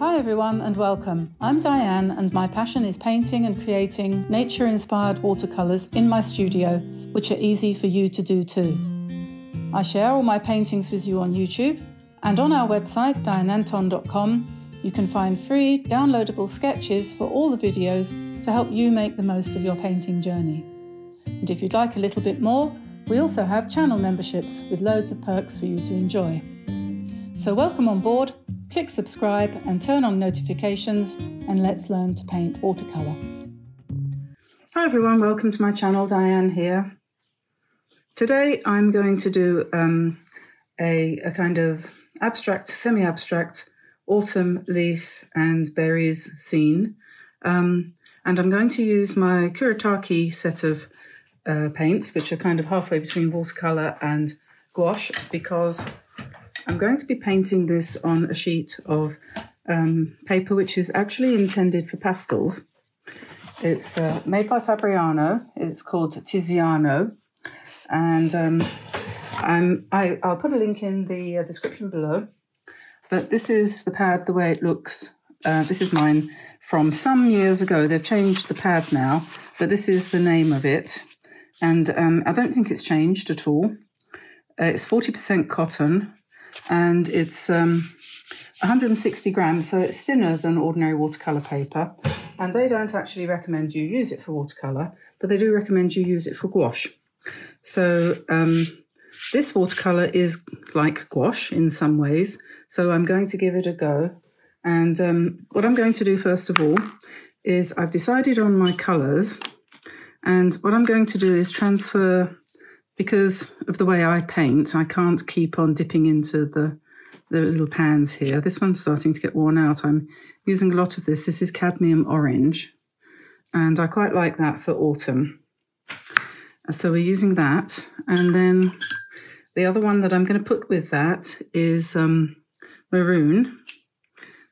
Hi, everyone, and welcome. I'm Diane, and my passion is painting and creating nature inspired watercolours in my studio, which are easy for you to do too. I share all my paintings with you on YouTube, and on our website, dianeantone.com, you can find free downloadable sketches for all the videos to help you make the most of your painting journey. And if you'd like a little bit more, we also have channel memberships with loads of perks for you to enjoy. So, welcome on board, click subscribe and turn on notifications, and let's learn to paint watercolour. Hi everyone, welcome to my channel, Diane here. Today I'm going to do um, a, a kind of abstract, semi abstract autumn leaf and berries scene. Um, and I'm going to use my Kuretake set of uh, paints, which are kind of halfway between watercolour and gouache, because I'm going to be painting this on a sheet of um, paper which is actually intended for pastels. It's uh, made by Fabriano. It's called Tiziano. And um, I'm, I, will put a link in the uh, description below. But this is the pad, the way it looks. Uh, this is mine from some years ago. They've changed the pad now, but this is the name of it. And um, I don't think it's changed at all. Uh, it's 40% cotton and it's um, 160 grams, so it's thinner than ordinary watercolour paper. And they don't actually recommend you use it for watercolour, but they do recommend you use it for gouache. So um, this watercolour is like gouache in some ways, so I'm going to give it a go. And um, what I'm going to do first of all is I've decided on my colours and what I'm going to do is transfer, because of the way I paint, I can't keep on dipping into the, the little pans here. This one's starting to get worn out. I'm using a lot of this. This is cadmium orange, and I quite like that for autumn. So we're using that. And then the other one that I'm going to put with that is um, maroon.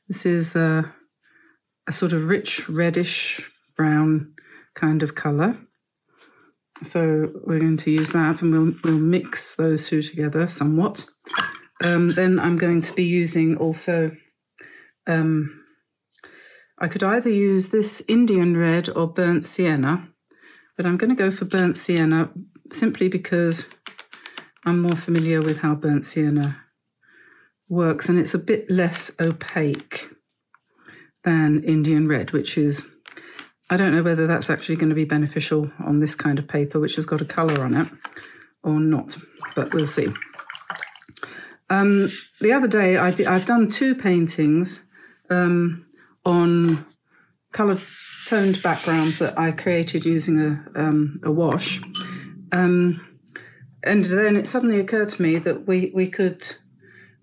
This is a, a sort of rich reddish brown kind of colour. So we're going to use that and we'll, we'll mix those two together somewhat. Um, then I'm going to be using also, um, I could either use this Indian red or burnt sienna, but I'm going to go for burnt sienna simply because I'm more familiar with how burnt sienna works and it's a bit less opaque than Indian red, which is I don't know whether that's actually going to be beneficial on this kind of paper, which has got a colour on it, or not, but we'll see. Um, the other day, I have done two paintings um, on coloured toned backgrounds that I created using a, um, a wash. Um, and then it suddenly occurred to me that we, we could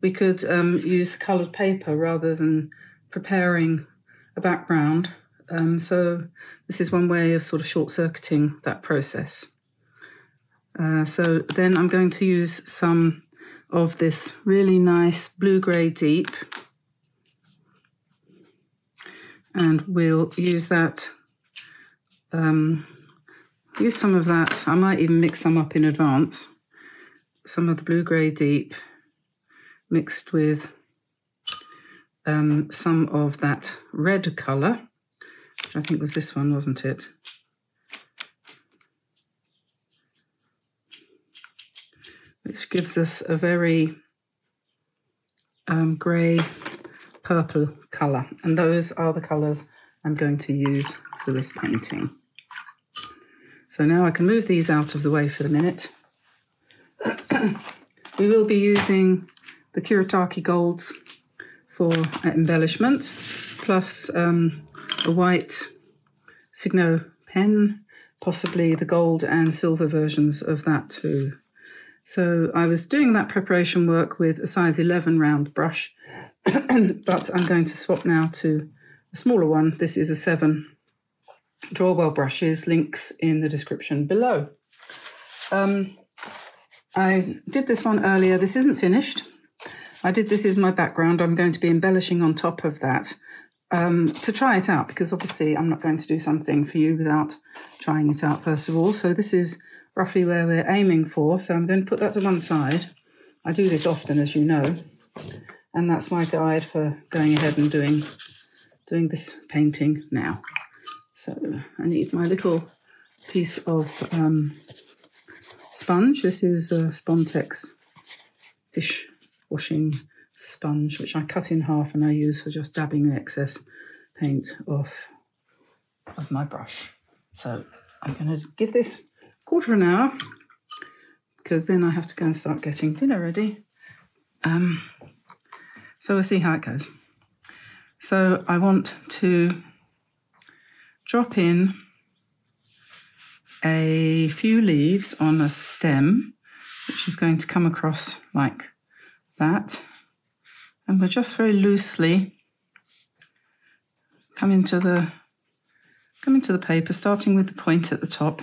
we could um, use coloured paper rather than preparing a background um, so this is one way of sort of short circuiting that process. Uh, so then I'm going to use some of this really nice blue-grey deep and we'll use that, um, use some of that. I might even mix some up in advance. Some of the blue-grey deep mixed with um, some of that red colour I think was this one, wasn't it? Which gives us a very um, grey purple colour. And those are the colours I'm going to use for this painting. So now I can move these out of the way for the minute. we will be using the Kuretake Golds for embellishment, plus um, a white Signo pen, possibly the gold and silver versions of that too. So I was doing that preparation work with a size 11 round brush, but I'm going to swap now to a smaller one. This is a 7 Drawwell brushes, links in the description below. Um, I did this one earlier. This isn't finished. I did this is my background. I'm going to be embellishing on top of that um, to try it out because obviously I'm not going to do something for you without trying it out first of all. So this is roughly where we're aiming for. So I'm going to put that to one side. I do this often, as you know. And that's my guide for going ahead and doing doing this painting now. So I need my little piece of um, sponge. This is a Spontex dish washing sponge, which I cut in half and I use for just dabbing the excess paint off of my brush. So I'm going to give this quarter of an hour because then I have to go and start getting dinner ready. Um, so we'll see how it goes. So I want to drop in a few leaves on a stem, which is going to come across like that. And we're just very loosely coming to the come into the paper, starting with the point at the top,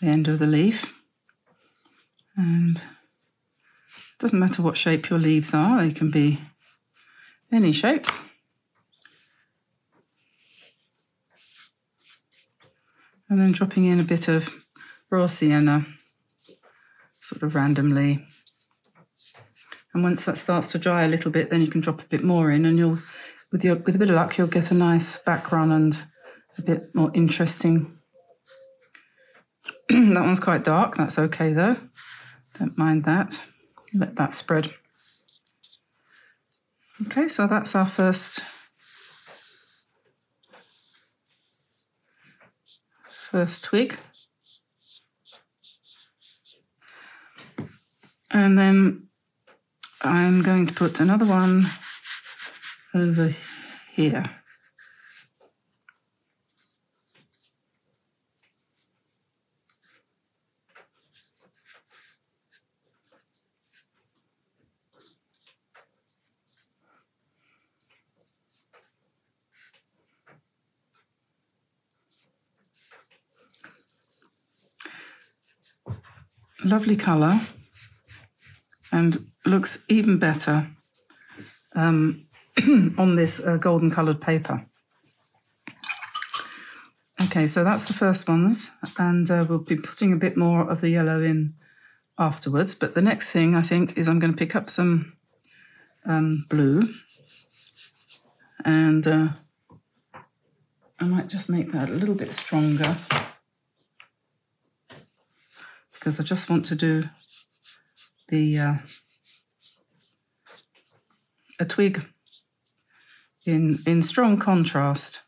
the end of the leaf. And it doesn't matter what shape your leaves are, they can be any shape. And then dropping in a bit of raw sienna, sort of randomly. And once that starts to dry a little bit, then you can drop a bit more in, and you'll, with your with a bit of luck, you'll get a nice background and a bit more interesting. that one's quite dark. That's okay though. Don't mind that. Let that spread. Okay, so that's our first first twig. And then I'm going to put another one over here. lovely colour and looks even better um, on this uh, golden coloured paper. Okay, so that's the first ones, and uh, we'll be putting a bit more of the yellow in afterwards. But the next thing I think is I'm going to pick up some um, blue, and uh, I might just make that a little bit stronger because I just want to do the uh, a twig in in strong contrast.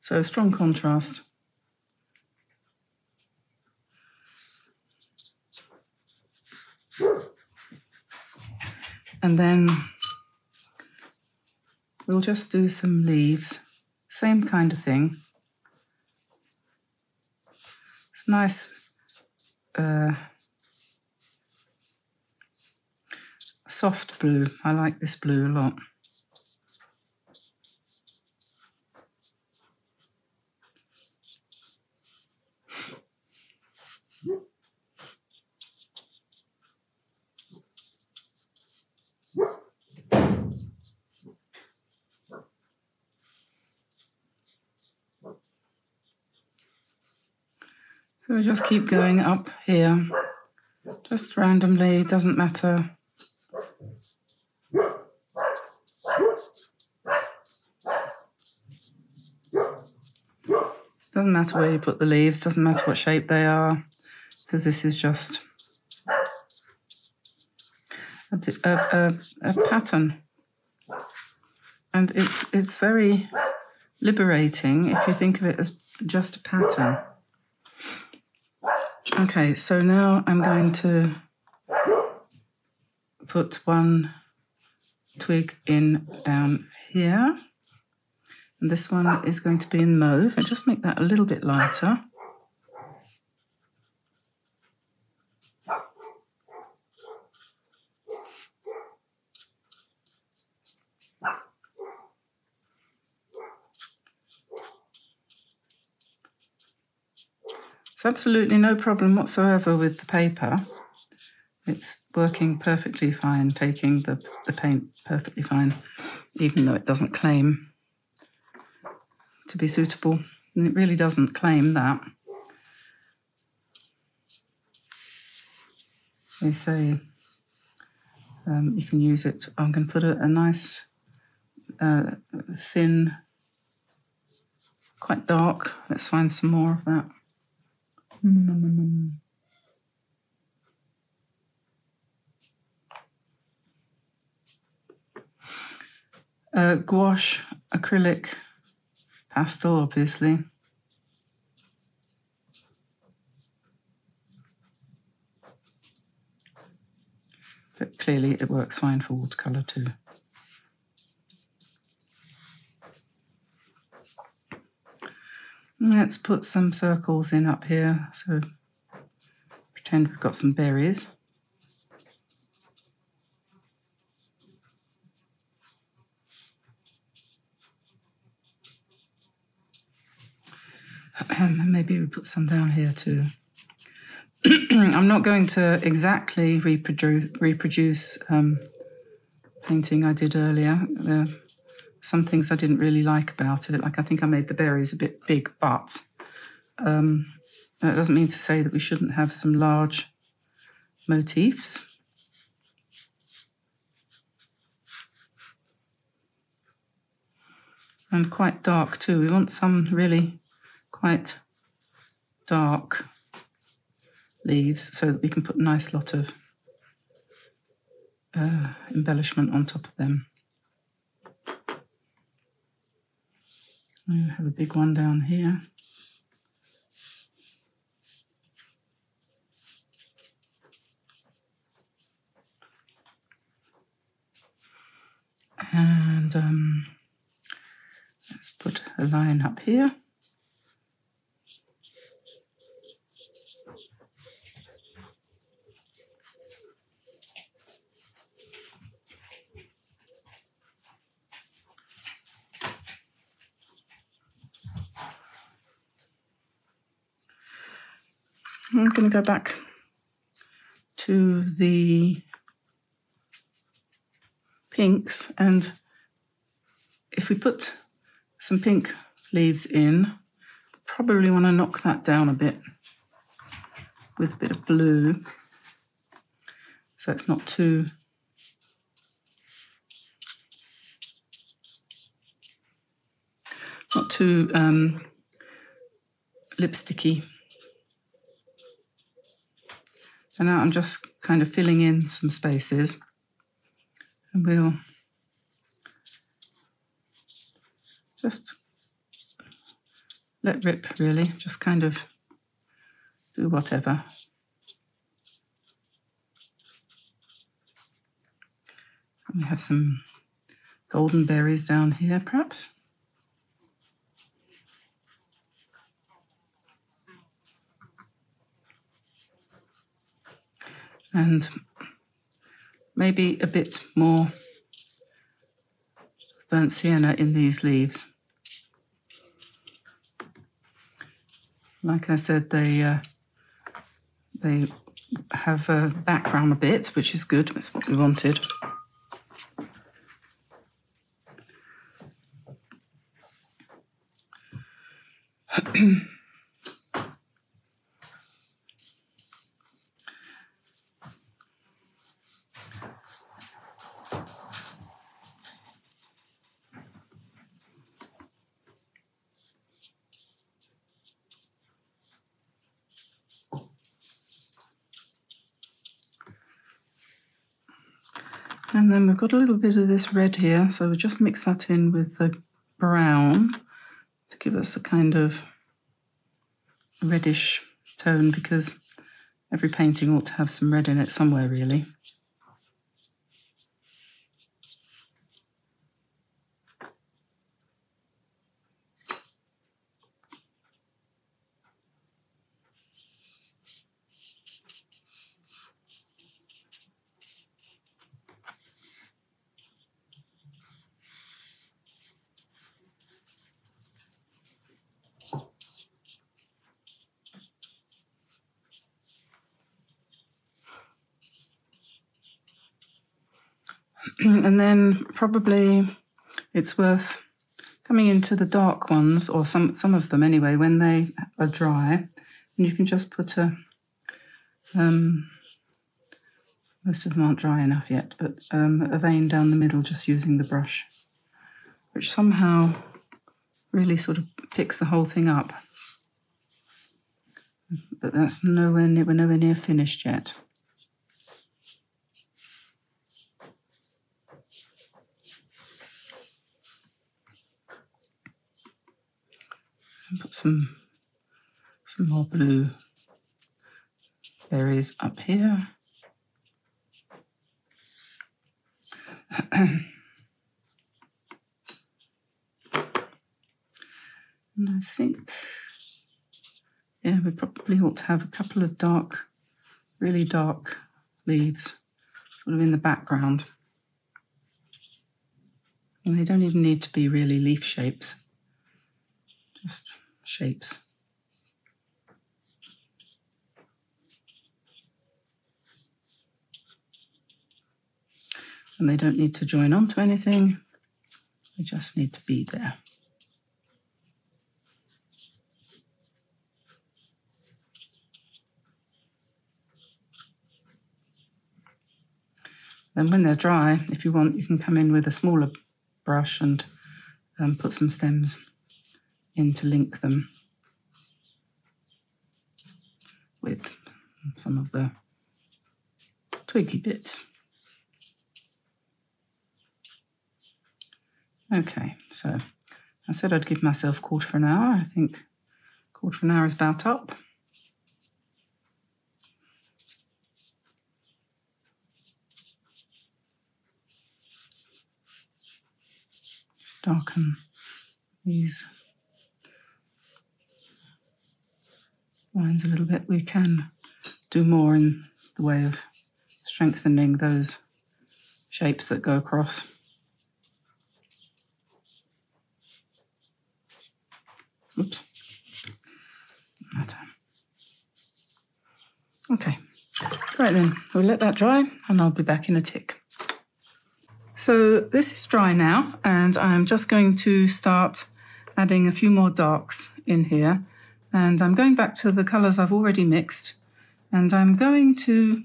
So strong contrast. And then we'll just do some leaves, same kind of thing. It's nice uh, soft blue. I like this blue a lot. So we just keep going up here, just randomly, doesn't matter. Doesn't matter where you put the leaves, doesn't matter what shape they are, because this is just a, a, a, pattern. And it's, it's very liberating if you think of it as just a pattern. Okay, so now I'm going to put one twig in down here. And this one is going to be in mauve. And just make that a little bit lighter. It's absolutely no problem whatsoever with the paper. It's working perfectly fine, taking the, the paint perfectly fine, even though it doesn't claim to be suitable. And it really doesn't claim that. They say um, you can use it. I'm going to put a, a nice uh, thin, quite dark. Let's find some more of that. Mm-hmm. Uh, gouache, acrylic, pastel, obviously. But clearly it works fine for watercolour too. Let's put some circles in up here. So pretend we've got some berries. Um, maybe we put some down here too. I'm not going to exactly reproduce, reproduce um, painting I did earlier. There some things I didn't really like about it. Like I think I made the berries a bit big, but um, that doesn't mean to say that we shouldn't have some large motifs. And quite dark too. We want some really quite dark leaves so that we can put a nice lot of uh, embellishment on top of them. We have a big one down here. And um, let's put a line up here. I'm going to go back to the pinks and if we put some pink leaves in, probably want to knock that down a bit with a bit of blue so it's not too not too um, lipsticky. So now I'm just kind of filling in some spaces and we'll just let rip really, just kind of do whatever. We have some golden berries down here perhaps. And maybe a bit more burnt sienna in these leaves. Like I said, they uh, they have a background a bit, which is good. That's what we wanted. And then we've got a little bit of this red here, so we'll just mix that in with the brown to give us a kind of reddish tone because every painting ought to have some red in it somewhere really. and then probably it's worth coming into the dark ones, or some, some of them anyway, when they are dry, and you can just put a, um, most of them aren't dry enough yet, but um, a vein down the middle just using the brush, which somehow really sort of picks the whole thing up. But that's nowhere near, we're nowhere near finished yet. Put some some more blue berries up here. and I think, yeah, we probably ought to have a couple of dark, really dark leaves sort of in the background. And they don't even need to be really leaf shapes, just shapes. And they don't need to join onto anything, they just need to be there. Then when they're dry, if you want, you can come in with a smaller brush and um, put some stems in to link them with some of the twiggy bits. Okay, so I said I'd give myself quarter of an hour. I think quarter of an hour is about up. darken these lines a little bit, we can do more in the way of strengthening those shapes that go across. Oops. Okay. Right then, we'll let that dry and I'll be back in a tick. So this is dry now and I'm just going to start adding a few more darks in here and I'm going back to the colours I've already mixed and I'm going to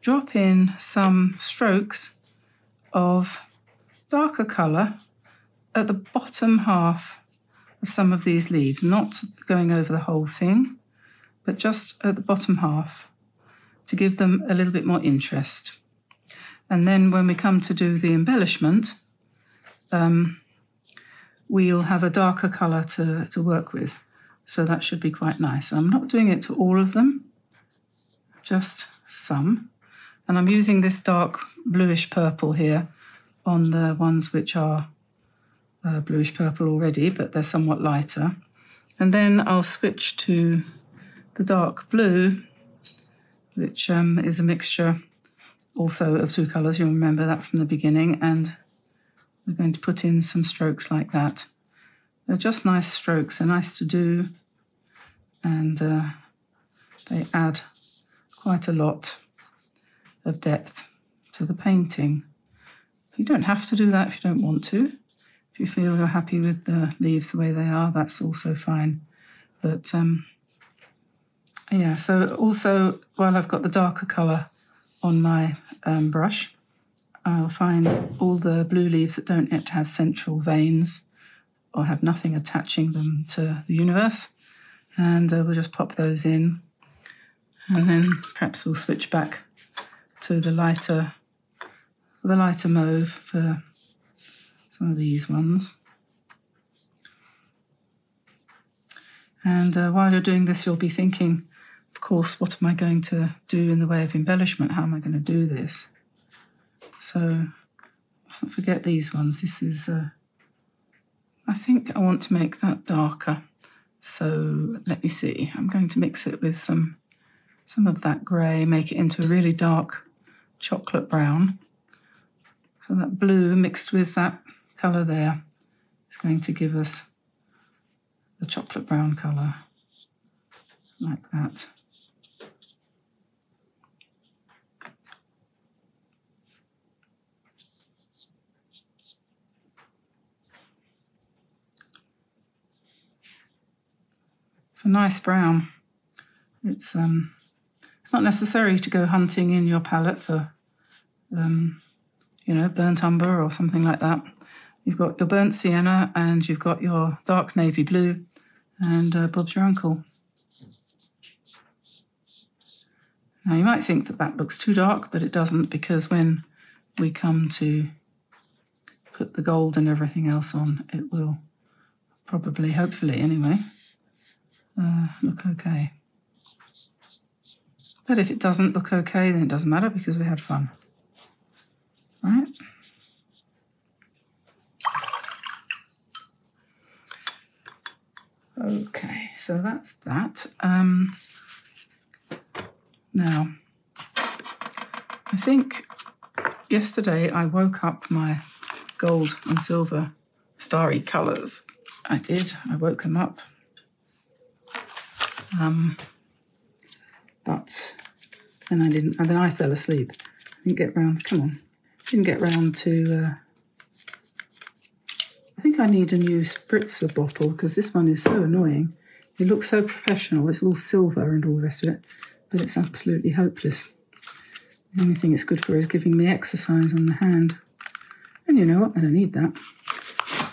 drop in some strokes of darker colour at the bottom half of some of these leaves, not going over the whole thing, but just at the bottom half to give them a little bit more interest. And then when we come to do the embellishment, um, we'll have a darker colour to, to work with. So that should be quite nice. I'm not doing it to all of them, just some. And I'm using this dark bluish purple here on the ones which are uh, bluish purple already, but they're somewhat lighter. And then I'll switch to the dark blue, which um, is a mixture also of two colours. You'll remember that from the beginning. And we're going to put in some strokes like that. They're just nice strokes. They're nice to do and uh, they add quite a lot of depth to the painting. You don't have to do that if you don't want to. If you feel you're happy with the leaves the way they are, that's also fine. But um, yeah, so also while I've got the darker colour on my um, brush, I'll find all the blue leaves that don't yet have central veins or have nothing attaching them to the universe and uh, we'll just pop those in. And then perhaps we'll switch back to the lighter the lighter mauve for some of these ones. And uh, while you're doing this you'll be thinking of course what am I going to do in the way of embellishment? How am I going to do this? So let's not forget these ones. This is uh, I think I want to make that darker so let me see. I'm going to mix it with some some of that grey, make it into a really dark chocolate brown. So that blue mixed with that colour there is going to give us the chocolate brown colour like that. It's a nice brown. It's um, it's not necessary to go hunting in your palette for, um, you know, burnt umber or something like that. You've got your burnt sienna and you've got your dark navy blue and uh, Bob's your uncle. Now you might think that that looks too dark, but it doesn't because when we come to put the gold and everything else on, it will probably, hopefully anyway, uh, look okay. But if it doesn't look okay, then it doesn't matter because we had fun. Right? Okay, so that's that. Um, now, I think yesterday I woke up my gold and silver starry colours. I did, I woke them up. Um, but then I didn't, and then I fell asleep. Didn't get round, come on, didn't get round to uh, I think I need a new spritzer bottle because this one is so annoying. It looks so professional. It's all silver and all the rest of it, but it's absolutely hopeless. The only thing it's good for is giving me exercise on the hand. And you know what? I don't need that.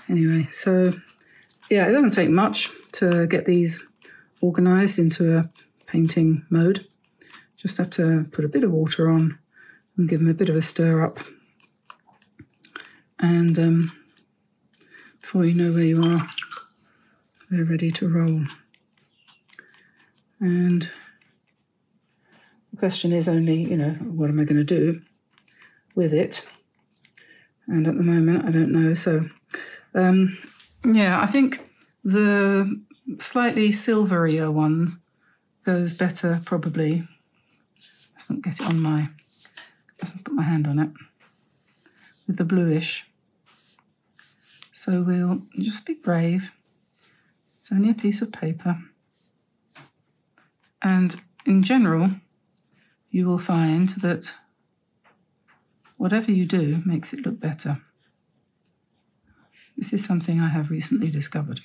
Anyway, so yeah, it doesn't take much to get these organised into a painting mode. Just have to put a bit of water on and give them a bit of a stir up. And um, before you know where you are, they're ready to roll. And the question is only, you know, what am I going to do with it? And at the moment, I don't know. So, um, yeah, I think the slightly silverier one goes better probably. Let's not get it on my, let's not put my hand on it. With the bluish. So we'll just be brave. It's only a piece of paper. And in general, you will find that whatever you do makes it look better. This is something I have recently discovered.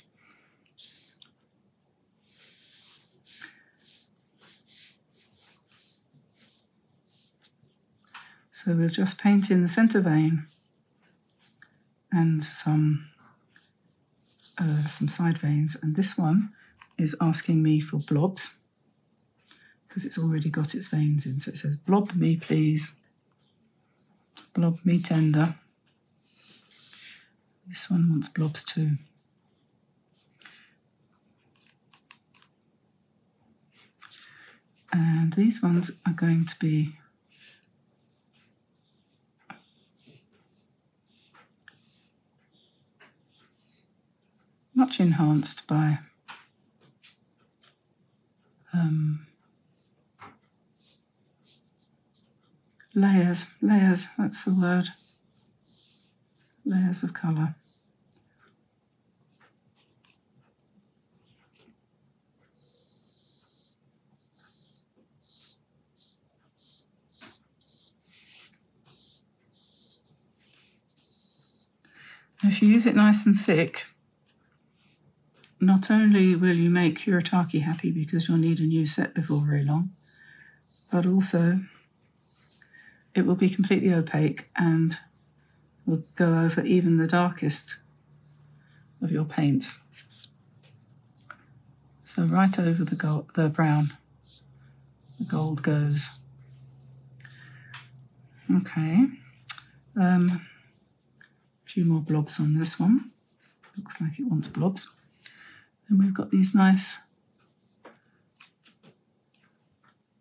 So we'll just paint in the centre vein and some uh, some side veins. And this one is asking me for blobs because it's already got its veins in. So it says, blob me, please. Blob me tender. This one wants blobs too. And these ones are going to be much enhanced by um, layers, layers, that's the word, layers of colour. If you use it nice and thick, not only will you make Kuretake happy because you'll need a new set before very long, but also it will be completely opaque and will go over even the darkest of your paints. So right over the gold, the brown, the gold goes. Okay, um, a few more blobs on this one. Looks like it wants blobs. And we've got these nice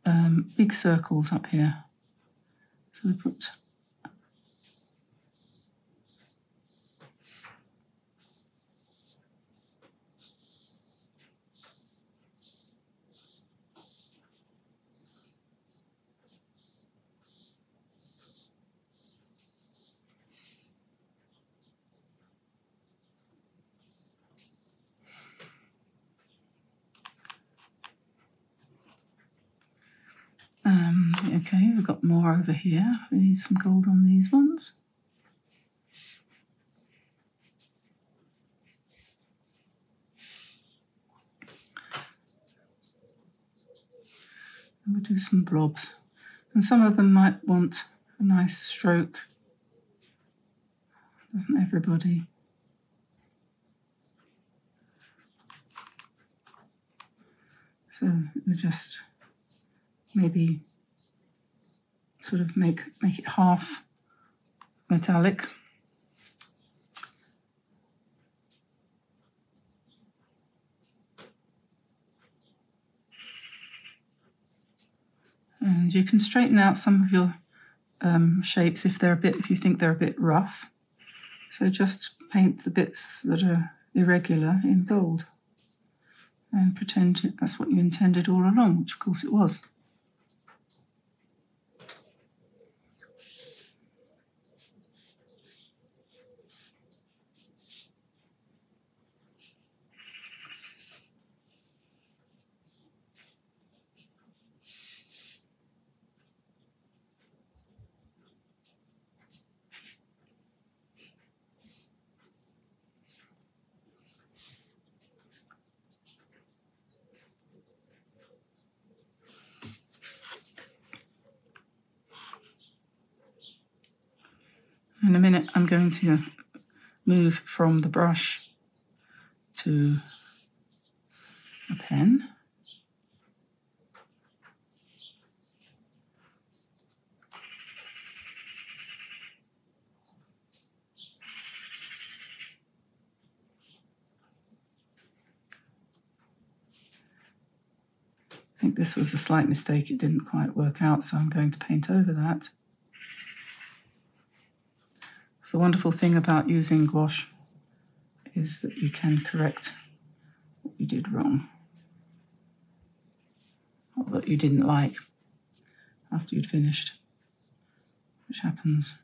um, big circles up here. So we put Um, okay, we've got more over here. We need some gold on these ones. And we'll do some blobs. And some of them might want a nice stroke. Doesn't everybody? So we're just maybe sort of make make it half metallic. And you can straighten out some of your um, shapes if they're a bit, if you think they're a bit rough. So just paint the bits that are irregular in gold and pretend that's what you intended all along, which of course it was. In a minute, I'm going to move from the brush to a pen. I think this was a slight mistake. It didn't quite work out, so I'm going to paint over that the wonderful thing about using gouache is that you can correct what you did wrong or that you didn't like after you'd finished, which happens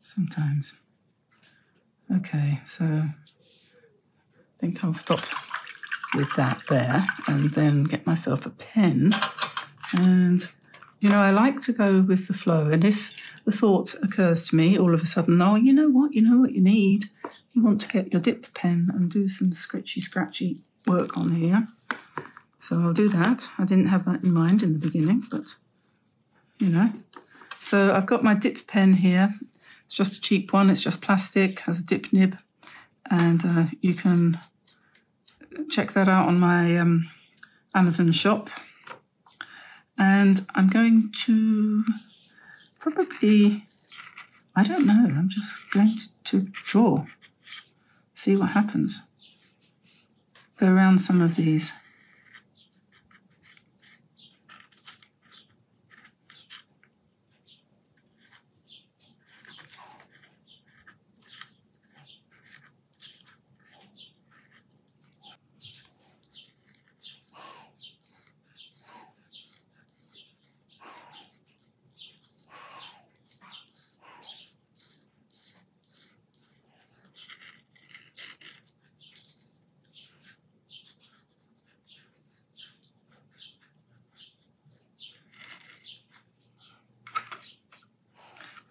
sometimes. Okay, so I think I'll stop with that there and then get myself a pen. And, you know, I like to go with the flow. And if the thought occurs to me all of a sudden, oh, you know what? You know what you need? You want to get your dip pen and do some scratchy, scratchy work on here. So I'll do that. I didn't have that in mind in the beginning, but you know. So I've got my dip pen here. It's just a cheap one. It's just plastic, has a dip nib. And uh, you can check that out on my um, Amazon shop. And I'm going to probably, I don't know, I'm just going to, to draw, see what happens. Go around some of these.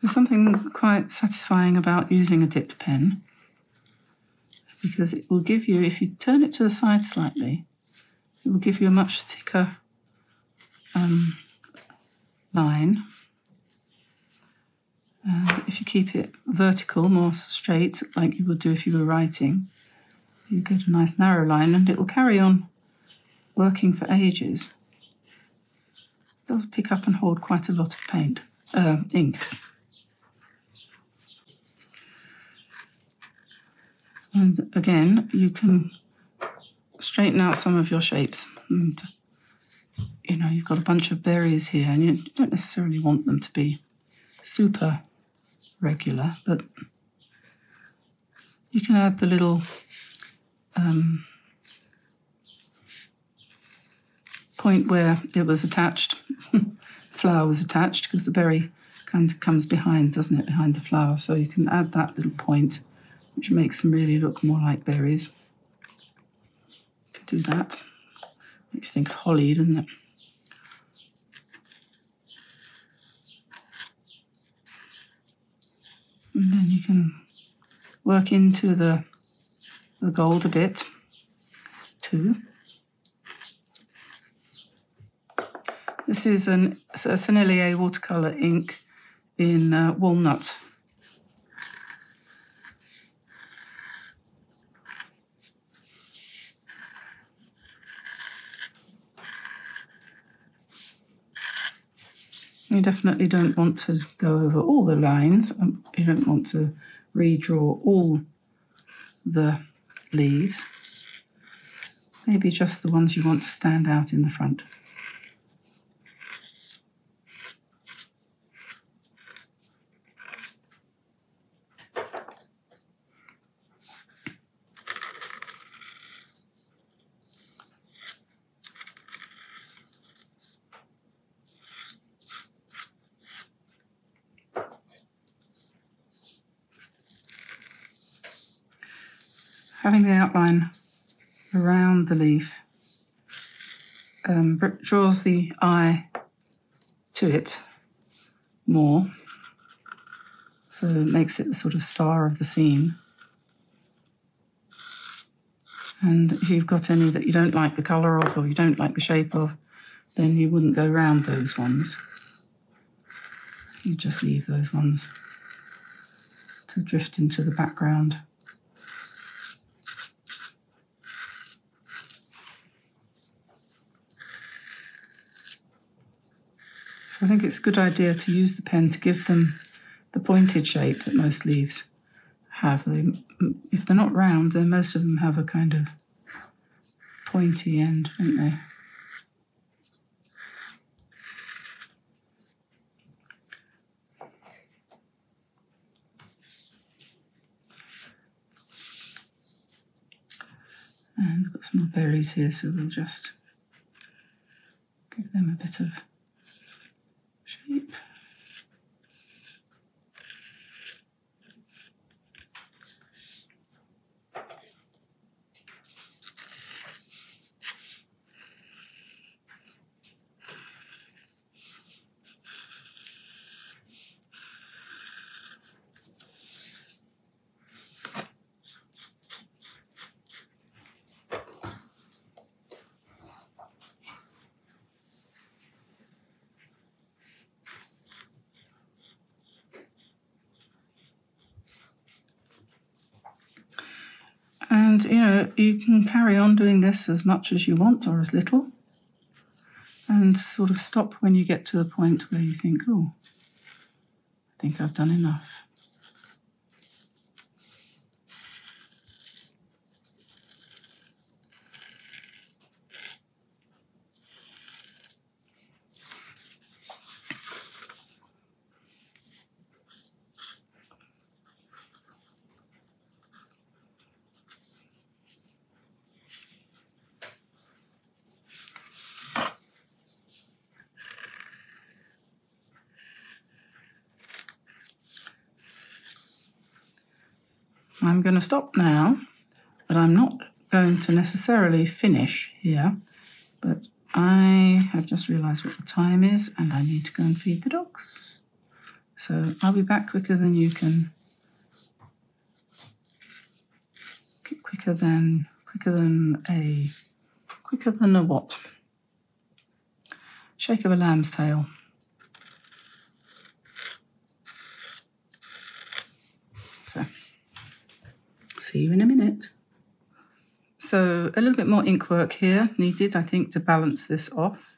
There's something quite satisfying about using a dip pen because it will give you, if you turn it to the side slightly, it will give you a much thicker um, line. And if you keep it vertical, more straight, like you would do if you were writing, you get a nice narrow line and it will carry on working for ages. It does pick up and hold quite a lot of paint, uh, ink. And again, you can straighten out some of your shapes. And, you know, you've got a bunch of berries here, and you don't necessarily want them to be super regular, but you can add the little um, point where it was attached, flower was attached, because the berry kind of comes behind, doesn't it, behind the flower. So you can add that little point which makes them really look more like berries. Could do that. Makes you think of holly, doesn't it? And then you can work into the, the gold a bit too. This is an, a Sennelier watercolour ink in uh, walnut. You definitely don't want to go over all the lines. Um, you don't want to redraw all the leaves. Maybe just the ones you want to stand out in the front. having the outline the leaf um, draws the eye to it more. So it makes it the sort of star of the scene. And if you've got any that you don't like the colour of or you don't like the shape of, then you wouldn't go round those ones. You just leave those ones to drift into the background. I think it's a good idea to use the pen to give them the pointed shape that most leaves have. They, if they're not round, then most of them have a kind of pointy end, don't they? And we've got some more berries here, so we'll just give them a bit of keep And you know, you can carry on doing this as much as you want or as little, and sort of stop when you get to the point where you think, oh, I think I've done enough. Stop now, but I'm not going to necessarily finish here. But I have just realised what the time is and I need to go and feed the dogs. So I'll be back quicker than you can. Quicker than quicker than a quicker than a what? Shake of a lamb's tail. see you in a minute. So a little bit more ink work here needed, I think, to balance this off.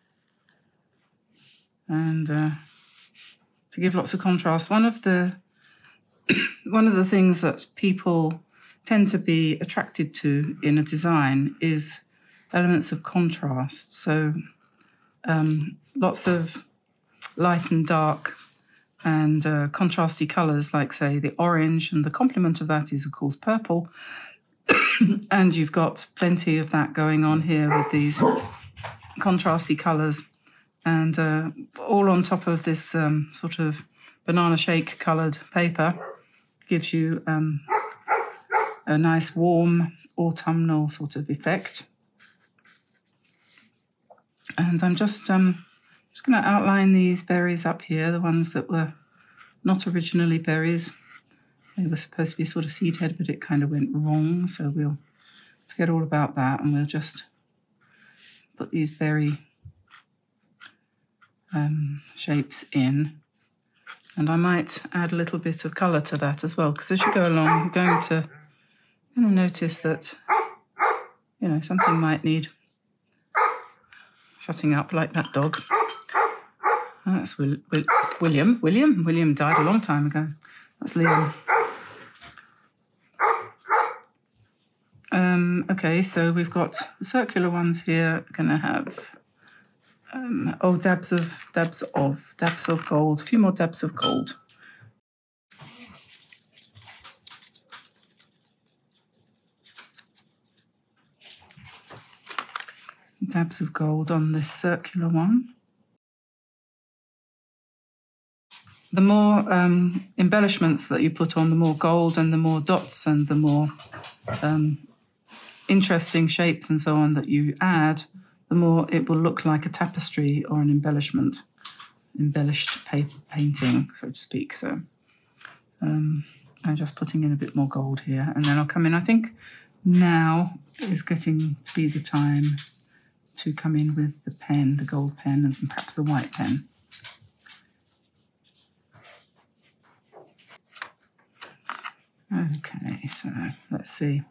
And uh, to give lots of contrast. One of the one of the things that people tend to be attracted to in a design is elements of contrast. So um, lots of light and dark and uh, contrasty colours, like, say, the orange, and the complement of that is, of course, purple. And you've got plenty of that going on here with these contrasty colours, and uh, all on top of this um, sort of banana shake coloured paper gives you um, a nice warm autumnal sort of effect. And I'm just um, just going to outline these berries up here, the ones that were not originally berries. They was supposed to be a sort of seed head, but it kind of went wrong. So we'll forget all about that and we'll just put these berry um, shapes in. And I might add a little bit of colour to that as well, because as you go along, you're going to, going to notice that, you know, something might need shutting up like that dog. That's Will, Will, William. William. William died a long time ago. That's Liam. Um, okay, so we've got the circular ones here. Going to have um, oh dabs of dabs of dabs of gold. A few more dabs of gold. Dabs of gold on this circular one. the more um, embellishments that you put on, the more gold and the more dots and the more um, interesting shapes and so on that you add, the more it will look like a tapestry or an embellishment, embellished paper painting, so to speak. So um, I'm just putting in a bit more gold here, and then I'll come in. I think now is getting to be the time to come in with the pen, the gold pen, and perhaps the white pen. Okay, so let's see.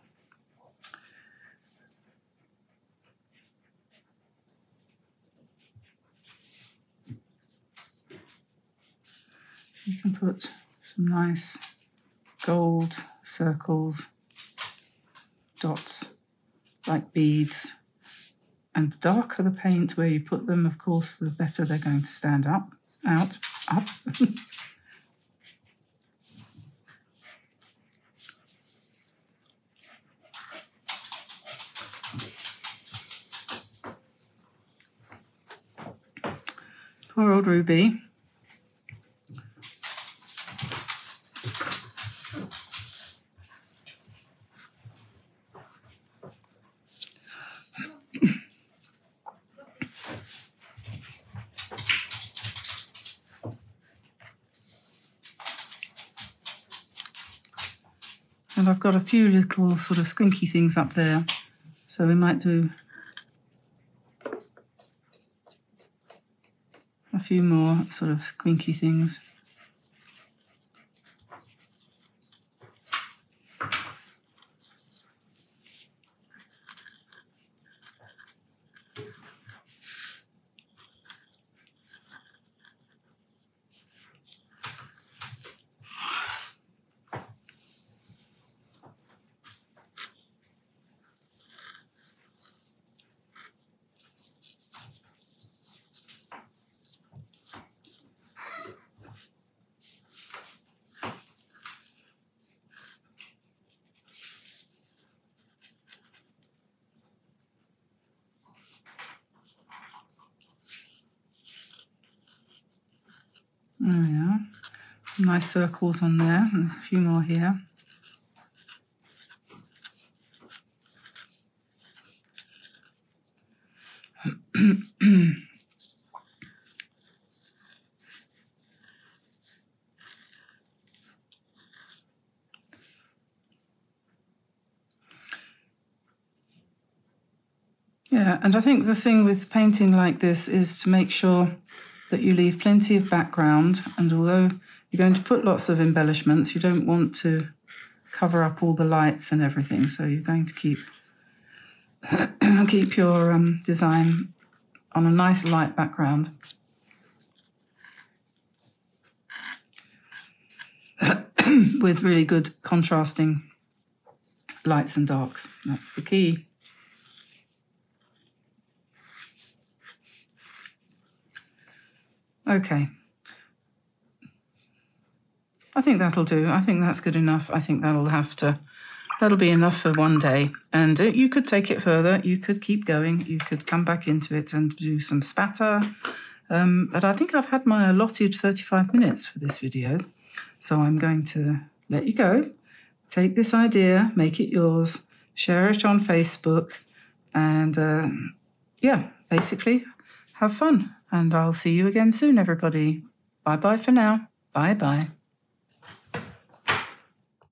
You can put some nice gold circles, dots, like beads. And the darker the paint where you put them, of course, the better they're going to stand up, out, up. Poor old Ruby. And I've got a few little sort of squinky things up there. So we might do a few more sort of squinky things. There we are. Some nice circles on there. And there's a few more here. Yeah, and I think the thing with painting like this is to make sure that you leave plenty of background. And although you're going to put lots of embellishments, you don't want to cover up all the lights and everything. So you're going to keep keep your um, design on a nice light background. with really good contrasting lights and darks. That's the key. Okay. I think that'll do. I think that's good enough. I think that'll have to, that'll be enough for one day. And uh, you could take it further. You could keep going. You could come back into it and do some spatter. Um, but I think I've had my allotted 35 minutes for this video. So I'm going to let you go. Take this idea, make it yours, share it on Facebook, and uh, yeah, basically have fun. And I'll see you again soon, everybody. Bye bye for now. Bye bye.